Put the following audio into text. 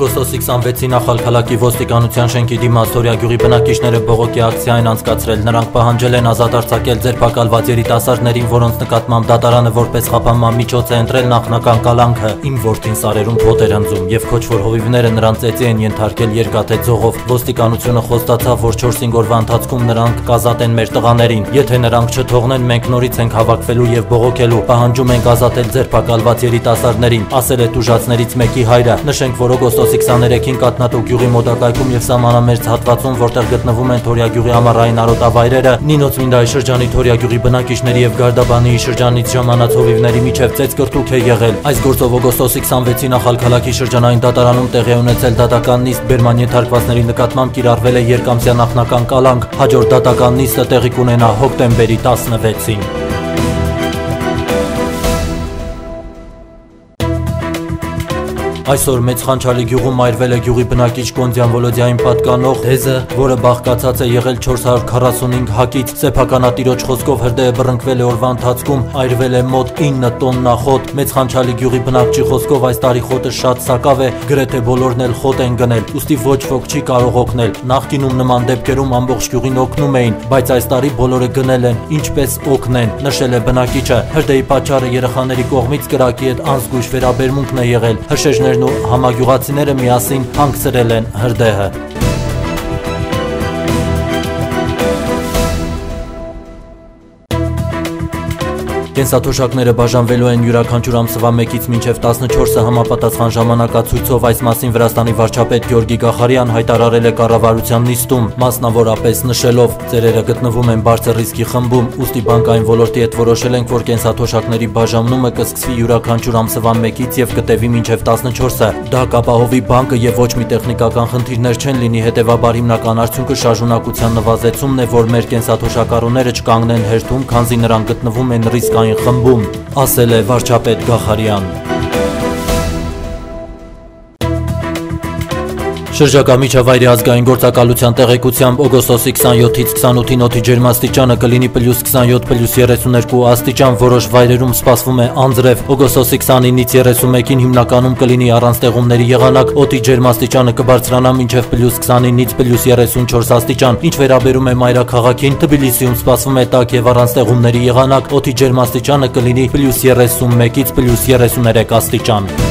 Օգոստոսի 26-ին Ախալքալակի ոստիկանության շենքի դիմաց Թորյա գյուղի բնակիչները բողոքի ակցիա են անցկացրել։ Նրանք պահանջել են ազատ արձակել ձերբակալված երիտասարդներին, որոնց նկատմամբ դատարանը որպես խափանման միջոց է ընտրել նախնական կալանքը։ Իմ որդին սարերում փոթ էր հնձում եւ քոչվոր հովիվները նրան ծեծի են ենթարկել երկաթե ձողով։ Ոստիկանությունը խոստացավ, որ 4-5 օրվա ընթացքում նրանք կազատեն մեր տղաներին։ Եթե նրանք չթողնեն, մենք նորից ենք հավաքվելու եւ բողոքելու։ Պահանջում ենք ազատել ձերբակալված երիտասարդներին, ասել է տուժածներից մեկի հայրը։ Նշենք, որ օգոստոսի 23-ին Կատնատու գյուղի մոտակայքում եւ սահմանամերձ հատվածում, որտեղ գտնվում են Թորյա գյուղի ամառային արոտավայրերը, Նինոց Մինդայի շրջանի Թորյա գյուղի բնակիչների եւ Գարդաբանի շրջանից ժամանած հովիվների միջև ծեծ կրտուք է եղել։ Այս գործով օգոստոսի 26-ին Ախալքալակի շրջանային դատարանում տեղի ունեցել դատական նիստ Բերման ենթարկվածների նկատմամբ կիրառվել է երկամսյա նախնական կալանք։ Հաջորդ դատական նիստը տեղի կունենա հոկտեմբերի 16-ին։ Այսօր Մեծ Խանչալի գյուղում այրվել է գյուղի բնակիչ Կոնդյան Վոլոդյային պատկանող դեզը, որը բաղկացած է եղել 445 հակից։ Սեփականատիրոջ խոսքով հրդեհը բռնկվել է օրվա ընթացքում, այրվել է մոտ 9 տոննա խոտ։ Մեծ Խանչալի գյուղի բնակչի խոսքով այս տարի խոտը շատ սակավ է, գրեթե բոլորն էլ խոտ են գնել, ուստի ոչ ոք չի կարող օգնել։ Նախկինում նման դեպքերում ամբողջ գյուղին օգնում էին, բայց այս տարի բոլորը գնել են, ինչպես օգնեն, նշել է բնակիչը։ Հրդեհի պատճառը երեխաների կողմից կրակի հետ անզգույշ վերաբերմունքն է եղել։ Հրշեջներն ու համագյուղացիները միասին հանգցրել են հրդեհը։ Կենսաթոշակները բաժանվելու են յուրաքանչյուր ամսվա 1-ից մինչև 14-ը համապատասխան ժամանակացույցով այս մասին Վրաստանի վարչապետ Գյորգի Գախարյան հայտարարել է կառավարության նիստում, մասնավորապես նշելով. «Ծերերը գտնվում են բարձր ռիսկի խմբում, ուստի բանկային ոլորտի հետ որոշել ենք, որ կենսաթոշակների բաժանումը կսկսվի յուրաքանչյուր ամսվա 1-ից եւ կտևի մինչև 14-ը։ Դա կապահովի բանկը եւ ոչ մի տեխնիկական խնդիրներ չեն լինի, հետեւաբար հիմնական արդյունքը շարժունակության նվազեցումն է, որ մեր կենսաթոշակառուները չկանգնեն հերթում, քանզի նրանք գտնվում են ռիսկային հանրային խմբում, ասել է վարչապետ Գախարյան։ Շրջակա միջավայրի ազգային գործակալության տեղեկությամբ օգոստոսի 27-ից 28-ին օդի ջերմաստիճանը կլինի +20-+32 աստիճան, որոշ վայրերում սպասվում է անձրև։ Օգոստոսի 29-ից 31-ին հիմնականում կլինի առանց տեղումների եղանակ, օդի ջերմաստիճանը կբարձրանա մինչև +29-ից +34 աստիճան։ Ինչ վերաբերում է մայրաքաղաքին, Թբիլիսիում սպասվում է տաք եւ առանց տեղումների եղանակ, օդի ջերմաստիճանը կլինի +31-ից +33 աստիճան։